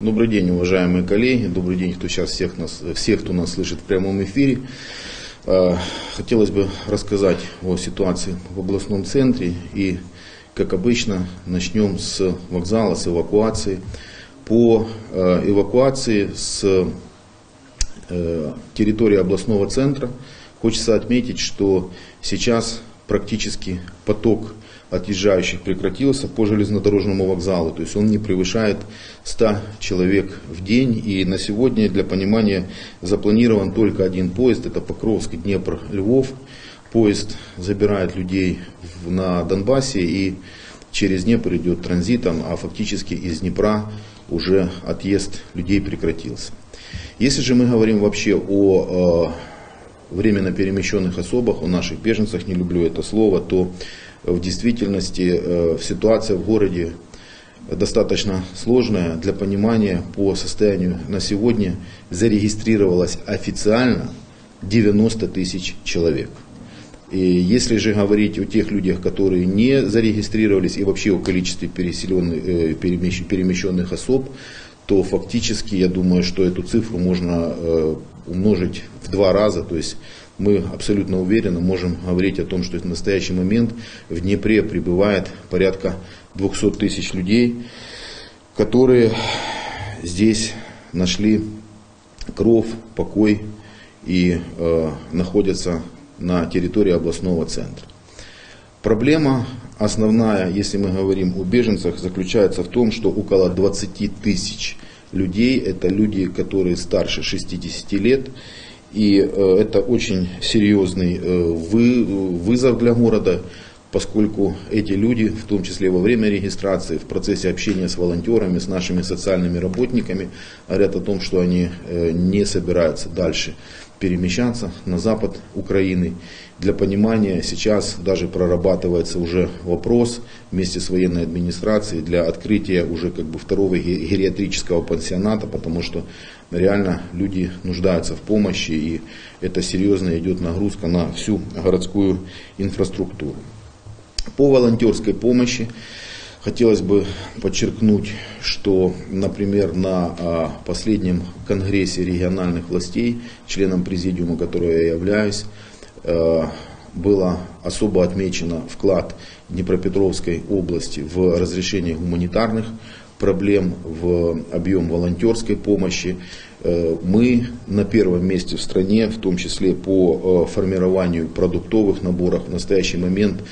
Добрый день, уважаемые коллеги, добрый день, кто сейчас всех, нас, всех кто нас слышит в прямом эфире. А, хотелось бы рассказать о ситуации в областном центре и, как обычно, начнем с вокзала, с эвакуации. По а, эвакуации с э, территории областного центра хочется отметить, что сейчас практически поток отъезжающих прекратился по железнодорожному вокзалу. То есть он не превышает 100 человек в день. И на сегодня, для понимания, запланирован только один поезд. Это Покровск, Днепр, Львов. Поезд забирает людей на Донбассе и через Днепр идет транзитом, а фактически из Днепра уже отъезд людей прекратился. Если же мы говорим вообще о э, временно перемещенных особах, о наших беженцах, не люблю это слово, то в действительности э, ситуация в городе достаточно сложная для понимания по состоянию на сегодня зарегистрировалось официально 90 тысяч человек. И если же говорить о тех людях, которые не зарегистрировались и вообще о количестве переселенных, э, перемещенных особ, то фактически я думаю, что эту цифру можно э, умножить в два раза, то есть мы абсолютно уверенно можем говорить о том, что в настоящий момент в Днепре прибывает порядка 200 тысяч людей, которые здесь нашли кров, покой и э, находятся на территории областного центра. Проблема основная, если мы говорим о беженцах, заключается в том, что около 20 тысяч людей, это люди, которые старше 60 лет, и э, это очень серьезный э, вызов для города, поскольку эти люди, в том числе во время регистрации, в процессе общения с волонтерами, с нашими социальными работниками, говорят о том, что они э, не собираются дальше перемещаться на запад Украины. Для понимания сейчас даже прорабатывается уже вопрос вместе с военной администрацией для открытия уже как бы второго гериатрического пансионата, потому что реально люди нуждаются в помощи и это серьезно идет нагрузка на всю городскую инфраструктуру. По волонтерской помощи Хотелось бы подчеркнуть, что, например, на а, последнем конгрессе региональных властей, членом президиума которого я являюсь, а, было особо отмечено вклад Днепропетровской области в разрешение гуманитарных проблем, в объем волонтерской помощи. Э, мы на первом месте в стране, в том числе по э, формированию продуктовых наборов. В настоящий момент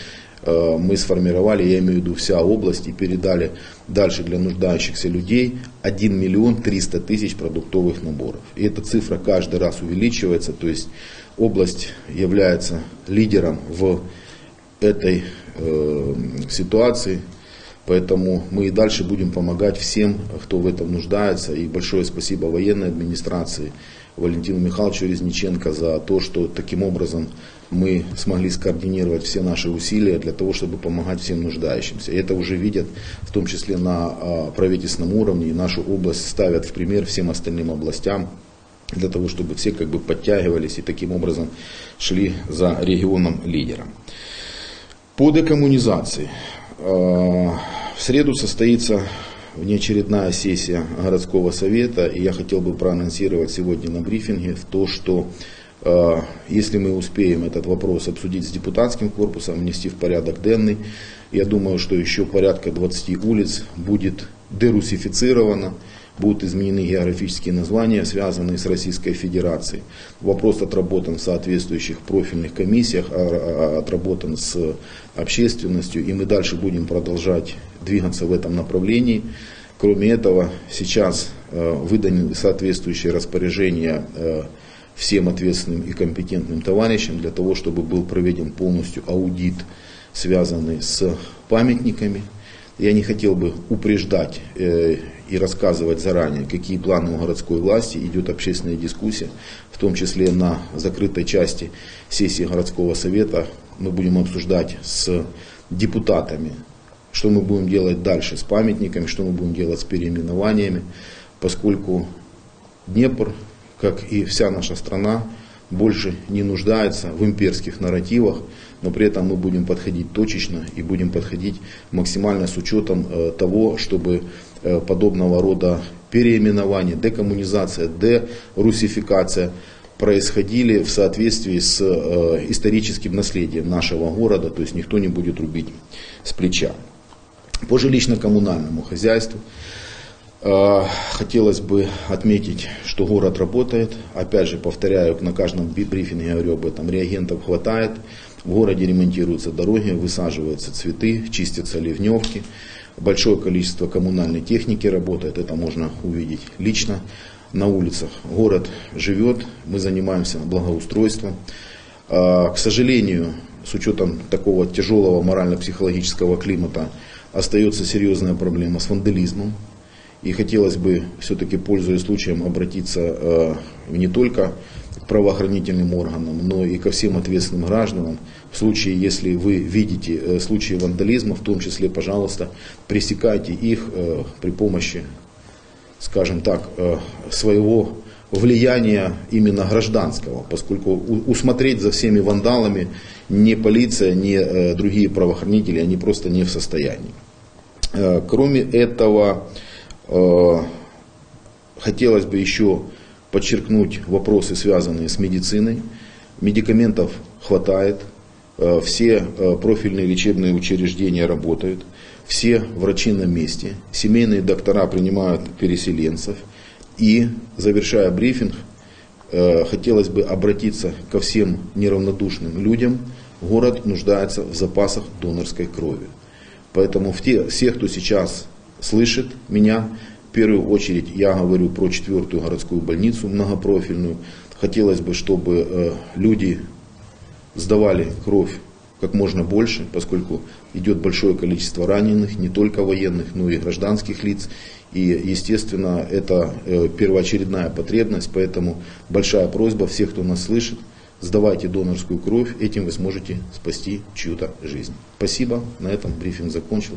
мы сформировали, я имею в виду вся область, и передали дальше для нуждающихся людей 1 миллион 300 тысяч продуктовых наборов. И эта цифра каждый раз увеличивается, то есть область является лидером в этой э, ситуации, Поэтому мы и дальше будем помогать всем, кто в этом нуждается. И большое спасибо военной администрации, Валентину Михайловичу Резниченко за то, что таким образом мы смогли скоординировать все наши усилия для того, чтобы помогать всем нуждающимся. И это уже видят в том числе на а, правительственном уровне, и нашу область ставят в пример всем остальным областям, для того, чтобы все как бы подтягивались и таким образом шли за регионом лидером. По декоммунизации. А, в среду состоится внеочередная сессия городского совета, и я хотел бы проанонсировать сегодня на брифинге в то, что э, если мы успеем этот вопрос обсудить с депутатским корпусом, внести в порядок денный, я думаю, что еще порядка 20 улиц будет дерусифицировано, будут изменены географические названия, связанные с Российской Федерацией. Вопрос отработан в соответствующих профильных комиссиях, а, а, отработан с общественностью, и мы дальше будем продолжать двигаться в этом направлении. Кроме этого, сейчас э, выданы соответствующие распоряжения э, всем ответственным и компетентным товарищам для того, чтобы был проведен полностью аудит, связанный с памятниками, я не хотел бы упреждать э, и рассказывать заранее, какие планы у городской власти. Идет общественная дискуссия, в том числе на закрытой части сессии городского совета. Мы будем обсуждать с депутатами, что мы будем делать дальше с памятниками, что мы будем делать с переименованиями, поскольку Днепр, как и вся наша страна, больше не нуждается в имперских нарративах, но при этом мы будем подходить точечно и будем подходить максимально с учетом э, того, чтобы э, подобного рода переименование, декоммунизация, дерусификация происходили в соответствии с э, историческим наследием нашего города, то есть никто не будет рубить с плеча. По жилищно-коммунальному хозяйству хотелось бы отметить, что город работает. Опять же, повторяю, на каждом брифинге говорю об этом, реагентов хватает. В городе ремонтируются дороги, высаживаются цветы, чистятся ливневки. Большое количество коммунальной техники работает, это можно увидеть лично на улицах. Город живет, мы занимаемся благоустройством. А, к сожалению, с учетом такого тяжелого морально-психологического климата, остается серьезная проблема с вандализмом. И хотелось бы все-таки, пользуясь случаем, обратиться э, не только к правоохранительным органам, но и ко всем ответственным гражданам. В случае, если вы видите э, случаи вандализма, в том числе, пожалуйста, пресекайте их э, при помощи, скажем так, своего влияния именно гражданского, поскольку усмотреть за всеми вандалами ни полиция, ни другие правоохранители, они просто не в состоянии. Кроме этого, хотелось бы еще подчеркнуть вопросы, связанные с медициной. Медикаментов хватает, э, все э, профильные лечебные учреждения работают, все врачи на месте, семейные доктора принимают переселенцев. И, завершая брифинг, хотелось бы обратиться ко всем неравнодушным людям. Город нуждается в запасах донорской крови. Поэтому все, кто сейчас слышит меня. В первую очередь я говорю про четвертую городскую больницу многопрофильную. Хотелось бы, чтобы э, люди сдавали кровь как можно больше, поскольку идет большое количество раненых, не только военных, но и гражданских лиц. И, естественно, это э, первоочередная потребность, поэтому большая просьба всех, кто нас слышит, сдавайте донорскую кровь, этим вы сможете спасти чью-то жизнь. Спасибо, на этом брифинг закончил.